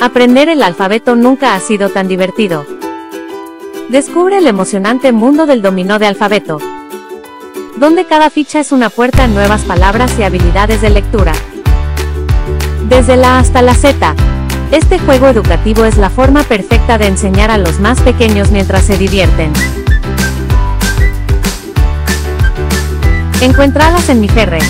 Aprender el alfabeto nunca ha sido tan divertido. Descubre el emocionante mundo del dominó de alfabeto, donde cada ficha es una puerta a nuevas palabras y habilidades de lectura. Desde la A hasta la Z, este juego educativo es la forma perfecta de enseñar a los más pequeños mientras se divierten. Encuéntralas en mi ferre.